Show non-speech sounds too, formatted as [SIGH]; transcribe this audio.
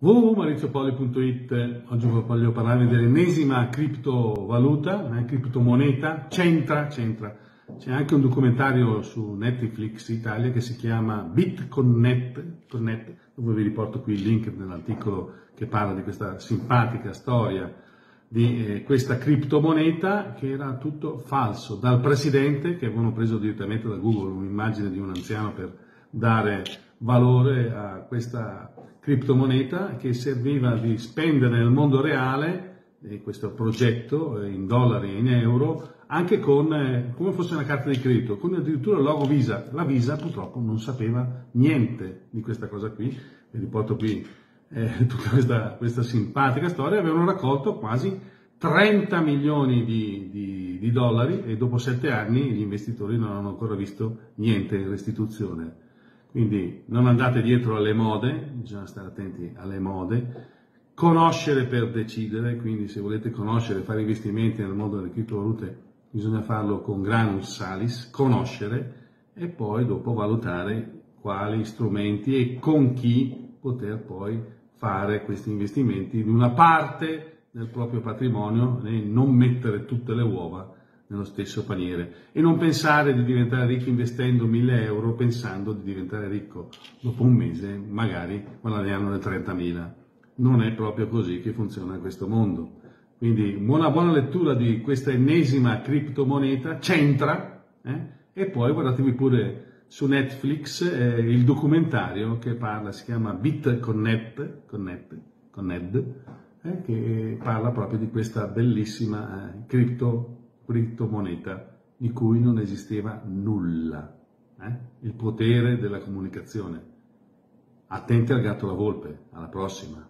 www.mauriziopoli.it Oggi voglio parlarvi dell'ennesima criptovaluta, eh, criptomoneta, Centra, Centra. C'è anche un documentario su Netflix Italia che si chiama BitConnect, Connect, dove vi riporto qui il link nell'articolo che parla di questa simpatica storia di eh, questa criptomoneta che era tutto falso. Dal presidente, che avevano preso direttamente da Google un'immagine di un anziano per dare valore a questa criptomoneta che serviva di spendere nel mondo reale eh, questo progetto eh, in dollari e in euro anche con eh, come fosse una carta di credito, con addirittura il logo Visa. La Visa purtroppo non sapeva niente di questa cosa qui, vi riporto qui eh, [LAUGHS] tutta questa, questa, simpatica storia, avevano raccolto quasi 30 milioni di, di, di dollari e dopo sette anni gli investitori non hanno ancora visto niente in restituzione. Quindi non andate dietro alle mode, bisogna stare attenti alle mode, conoscere per decidere, quindi se volete conoscere, fare investimenti nel mondo delle criptovalute, bisogna farlo con granus salis, conoscere e poi dopo valutare quali strumenti e con chi poter poi fare questi investimenti di una parte del proprio patrimonio e non mettere tutte le uova nello stesso paniere. E non pensare di diventare ricco investendo 1000 euro pensando di diventare ricco dopo un mese magari guadagnando le 30.000 non è proprio così che funziona questo mondo. Quindi buona buona lettura di questa ennesima criptomoneta Centra eh? e poi guardatevi pure su Netflix eh, il documentario che parla si chiama BitConnect Connect, Connect, eh, che parla proprio di questa bellissima eh, cripto criptomoneta di cui non esisteva nulla. Eh? Il potere della comunicazione. Attenti al gatto alla volpe. Alla prossima.